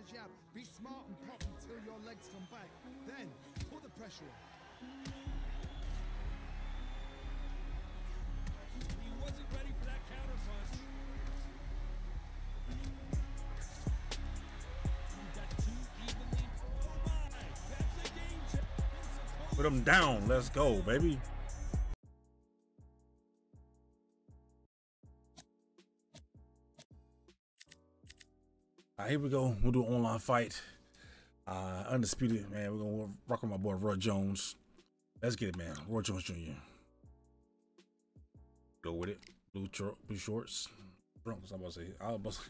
the jab. Be smart and pop until your legs come back. Then put the pressure on. He wasn't ready for that counter punch. You've got two evenly. My! That's a game changer. Put him down. Let's go, baby. Right, here we go. We'll do an online fight. Uh, undisputed, man. We're gonna rock with my boy Roy Jones. Let's get it, man. Roy Jones Jr. Go with it. Blue, blue shorts. Trunks, I'm about to say. I was,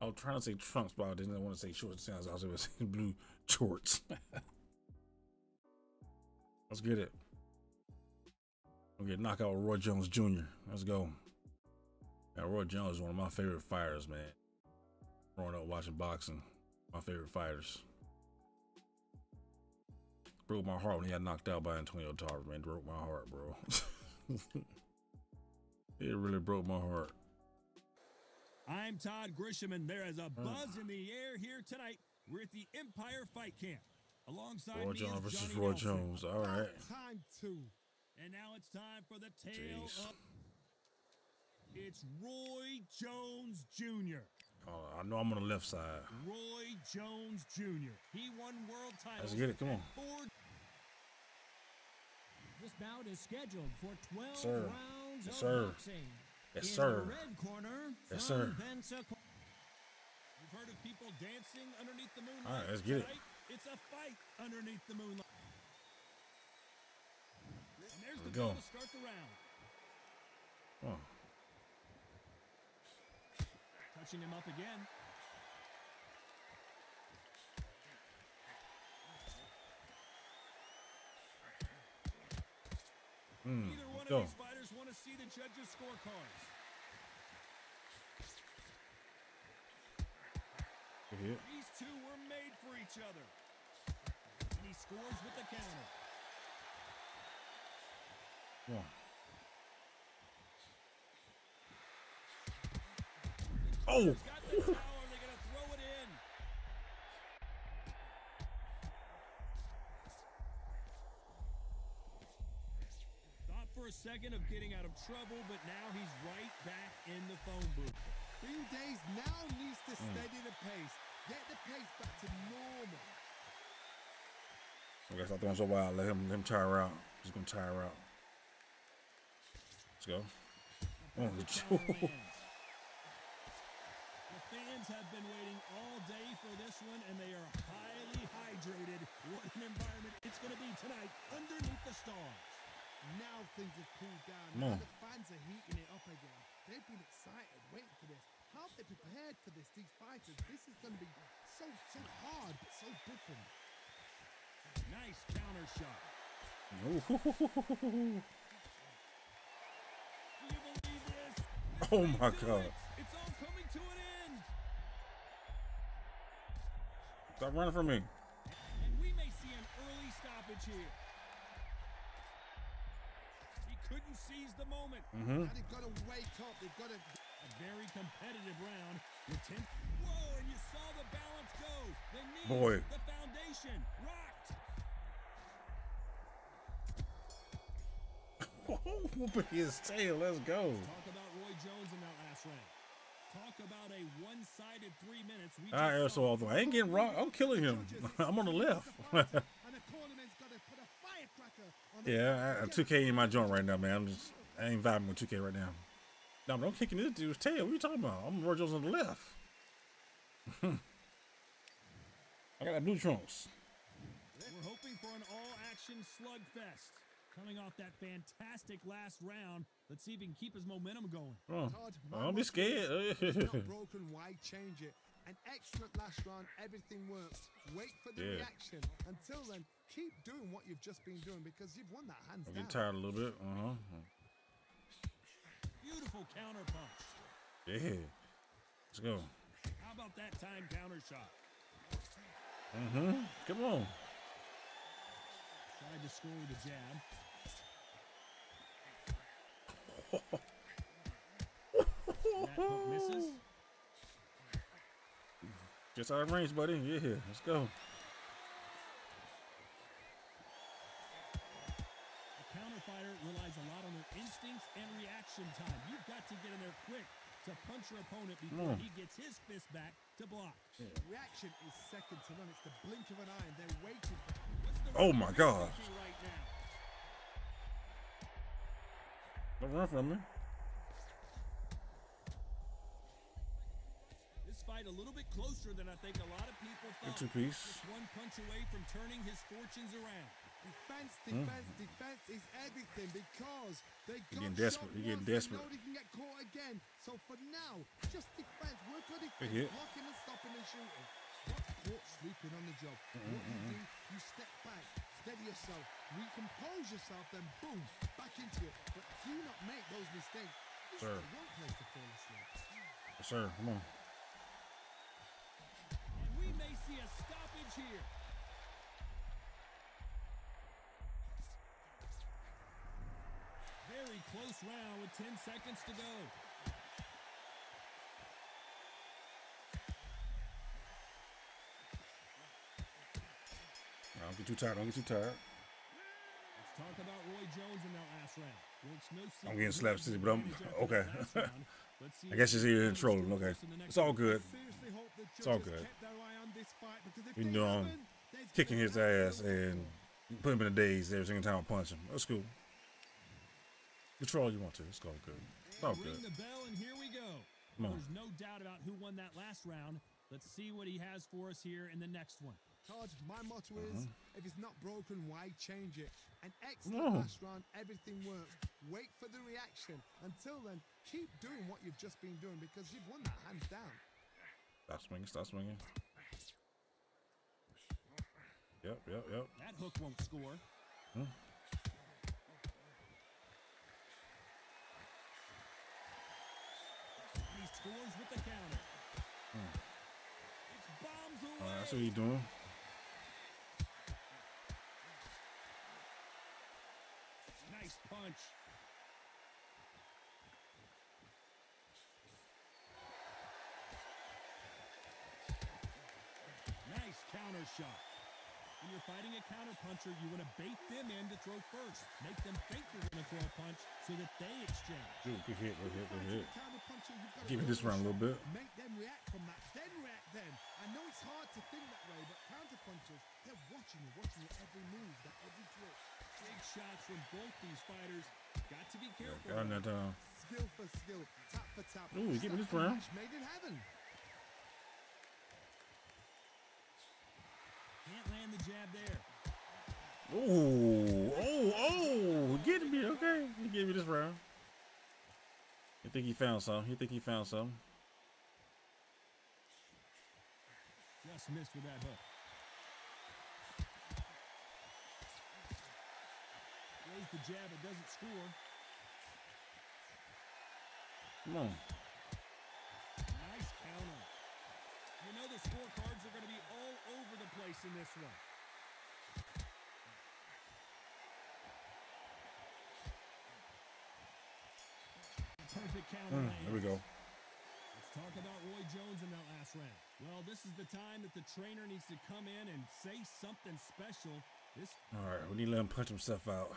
I was trying to say trunks, but I didn't want to say shorts. I was going to say blue shorts. Let's get it. We'll get knockout with Roy Jones Jr. Let's go. Now, Roy Jones is one of my favorite fighters, man. Growing up watching boxing, my favorite fighters. Broke my heart when he got knocked out by Antonio Tarver, man. Broke my heart, bro. it really broke my heart. I'm Todd Grisham, and there is a hmm. buzz in the air here tonight. We're at the Empire Fight Camp. Alongside Roy me Jones is versus Johnny Roy Nelson. Jones. All right. Time two. And now it's time for the tale Jeez. of. It's Roy Jones Jr. Uh, I know I'm on the left side. Roy Jones Jr. He won world titles. Let's get it. Come on. This bout is scheduled for 12 Sir. rounds Yes, of sir. boxing. Yes, In sir. The red corner Yes, sir. Pensacola. You've heard of people dancing underneath the moonlight. All right, let's get it. Tonight, It's a fight underneath the moonlight. And there's the go. to start the round. Oh, Touching him up again. Hmm, Either one go. of these fighters want to see the judges' scorecards. good hit. These two were made for each other. And he scores with the counter. Come on. Oh, He's got the power. They're going to throw it in. Thought for a second of getting out of trouble, but now he's right back in the phone booth. Few days now needs to hmm. steady the pace. Get the pace back to normal. I guess I throwing so wild. Let him, let him tire out. He's gonna tire out. Let's go. Oh, the Counter lands. The fans have been waiting all day for and they are highly hydrated. What an environment it's going to be tonight underneath the stars. Now things have cooled down. Now the fans are heating it up again. They've been excited, waiting for this. How have they prepared for this? These fighters. This is going to be so so hard, but so different. Nice counter shot. Ooh. Do you believe this? Oh my God. Stop running from me. And we may see an early stoppage here. He couldn't seize the moment. Mm-hmm. Now they've got to wake up. They've got to. A very competitive round. With 10. Whoa, and you saw the balance go. The knee, Boy. the foundation, rocked. Whooping his tail. Let's go. Talk about Roy Jones in that last round. All right, although I ain't getting wrong. I'm killing him. I'm on the left. and the cornerman's got to put a firecracker on the yeah, I, I 2K in my joint right now, man. I'm just, I ain't vibing with 2K right now. No, but I'm kicking this dude's tail. What are you talking about? I'm Jones on the left. I got blue trunks. We're hoping for an all-action slugfest. Coming off that fantastic last round, let's see if he can keep his momentum going. Oh, Todd, don't be scared. broken. Why change it? An excellent last round. Everything works. Wait for the Yeah. reaction. Until then, keep doing what you've just been doing because you've won that hands I'm down. getting tired a little bit. Uh huh. Beautiful counter punch. Yeah. Let's go. How about that time counter shot? Come on. Tried to score with a jab. that hook misses. Just out of range, buddy. Yeah, let's go. A counter fighter relies a lot on their instincts and reaction time. You've got to get in there quick to punch your opponent before Mm. he gets his fist back to block. Reaction is second to none. It's the blink of an eye, and they're waiting for What's the Oh my God. thinking Right now? Don't run from me. This fight a little bit closer than I think a lot of people Good thought. two piece. Just one punch away from turning his fortunes around. Defense, Hmm. defense, defense is everything because they got getting desperate. You're getting desperate. they can get caught again. So for now, just defense. Work on defense, blocking and stopping and shooting. Not caught sleeping on the job. What you mm-hmm. do, you step back, steady yourself, recompose yourself, then boom, back into it. But do not make those mistakes. This Sir. is the one place to fall asleep. Sir. Come on. And we may see a stoppage here. Very close round with 10 seconds to go. Too tired. Don't get too tired. Let's talk about Roy Jones in that last round. Well, no I'm getting slapped, the but I'm- okay. that last round. Let's see I guess it's in trolling. Okay. in the next It's all good. Seriously hope the It's all good. kept their eye on this fight because if We can do um, kicking his ass and put him in the daze every single time I punch him. That's cool. Control you want to. It's all good. It's all good. the bell, and here we go. Come on. There's no doubt about who won that last round. Let's see what he has for us here in the next one. Todd, my motto is Uh-huh. if it's not broken, why change it? An excellent No. last round, everything works. Wait for the reaction. Until then, keep doing what you've just been doing because you've won that hands down. Stop swinging. Stop swinging. Yep, yep, yep. That hook won't score. Hmm. He scores with the counter. It's bombs away. All right, that's what he's doing. Nice punch. Nice counter shot. When you're fighting a counter puncher, you want to bait them in to throw first. Make them think you're going to throw a punch so that they exchange. Good, good hit, good hit, good hit. Counter-puncher, you've got to Give me this round a little bit. Make them react from that. Then. I know it's hard to think that way, but counter-punchers, they're watching you, watching your every move, that every twitch. Big shots from both these fighters. Got to be careful. Got him that time. Skill for skill, tap for tap. Ooh, give me this round. match Made in heaven. Can't land the jab there. Oh, oh, oh, get me, okay. He gave me this round. You think he found something? You think he found something? Just missed with that hook. Throws the jab, it doesn't score. Come on. Nice counter. You know the scorecards are going to be all over the place in this one. Perfect counter. Mm, there we go. Let's talk about Roy Jones in that last round. Well, this is the time that the trainer needs to come in and say something special. This All right, we need to let him punch himself out.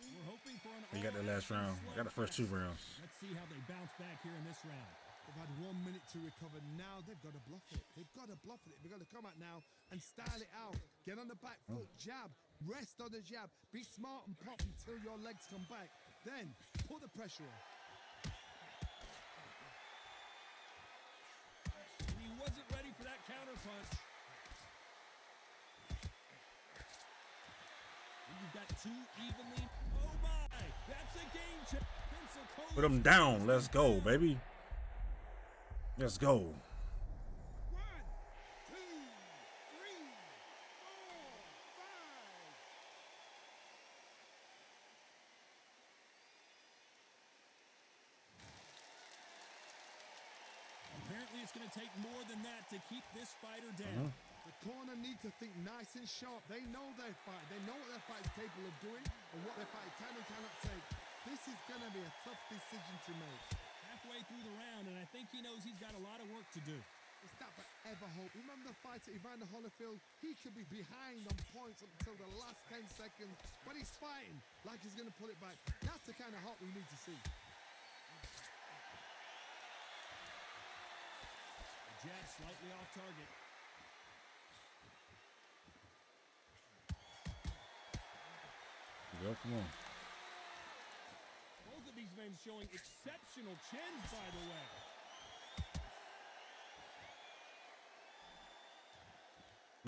we're hoping for an. He got that last round. I got the first two rounds. Let's see how they bounce back here in this round. They've had one minute to recover. Now they've got to bluff it. They've got to bluff it. They've got to come out now and style it out. Get on the back foot, jab, rest on the jab. Be smart and pop until your legs come back. Then put the pressure on. Punch. You've got two evenly. Oh my! That's a game. Put him down. Let's go, baby. Let's go. One, two, three, four, five. Apparently, it's going to take more to keep this fighter down. Uh-huh. The corner need to think nice and sharp. They know their fight. They know what their fight is capable of doing and what their fight can and cannot take. This is going to be a tough decision to make. Halfway through the round, and I think he knows he's got a lot of work to do. Is that forever hope? Remember the fighter Evander Holyfield? He could be behind on points until the last 10 seconds, but he's fighting like he's going to pull it back. That's the kind of hope we need to see. Jab slightly off target. Go, come on. Both of these men showing exceptional chins, by the way.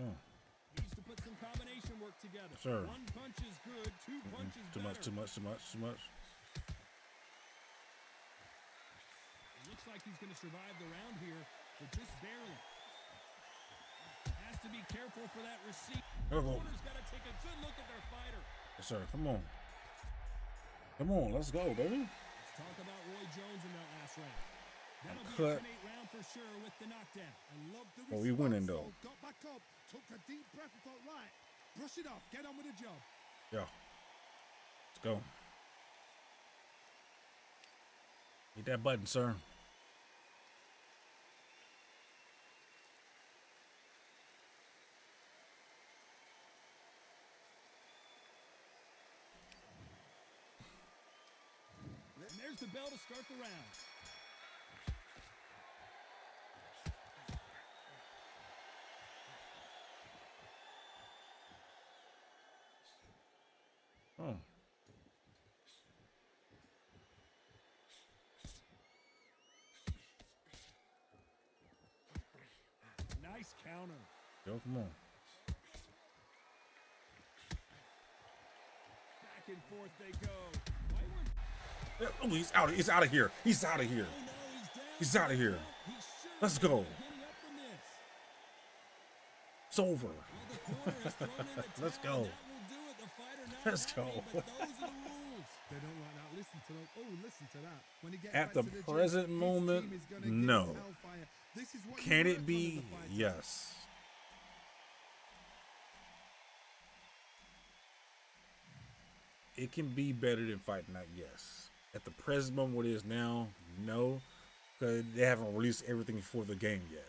On. Needs to put some combination work together. Sir. One punch is good, 2 mm-hmm. punches Too much, too much, too much, too much. It looks like he's going to survive the round here, but just barely. Has to be careful for that receipt. Corner's got to take a good look at their fighter. Yes, sir. Come on. Come on, let's go, baby. Let's talk about Roy Jones in that last round. That'll be Cut. a 10-8 round for sure with the knockdown. I love the Oh, we winning, though. Got back up, took a deep breath and thought, right, brush it off, get on with the job. Yeah. Let's go. Hit that button, sir. And there's the bell to start the round. Oh. Nice counter. Yo, come on. Back and forth they go. Oh, he's out. He's out of here. He's out of here. He's out of here. Let's go. It's over. Let's go. Let's go. Oh, At the present moment, no. Can it be? Yes. It can be better than Fight Night, yes. At the present moment, what it is now, no, because they haven't released everything for the game yet.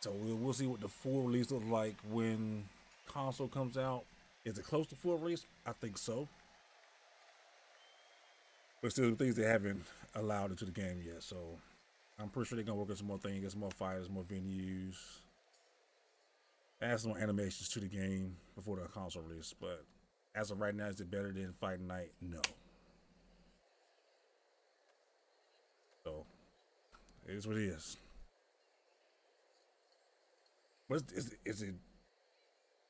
So we'll, we'll see what the full release looks like when console comes out. Is it close to full release? I think so. But still, things they haven't allowed into the game yet. So I'm pretty sure they're gonna work on some more things, get some more fighters, more venues, add some more animations to the game before the console release. But as of right now, is it better than Fight Night? No. So it is what it is. But is, is, it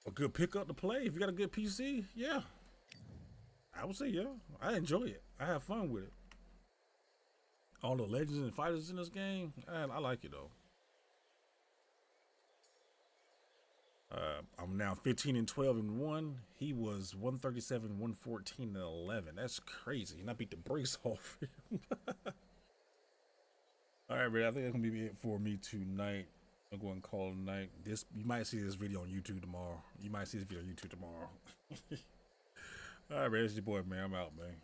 a good pickup to play if you got a good PC? Yeah. I would say yeah. I enjoy it. I have fun with it. All the legends and fighters in this game, I, I like it though. Uh, I'm now 15 and 12 and 1. He was 137, 114 and 11. That's crazy. And I beat the brakes off him. All right, man. I think that's gonna be it for me tonight. I'm going to call tonight. This you might see this video on YouTube tomorrow. You might see this video on YouTube tomorrow. All right, man. It's your boy, man. I'm out, man.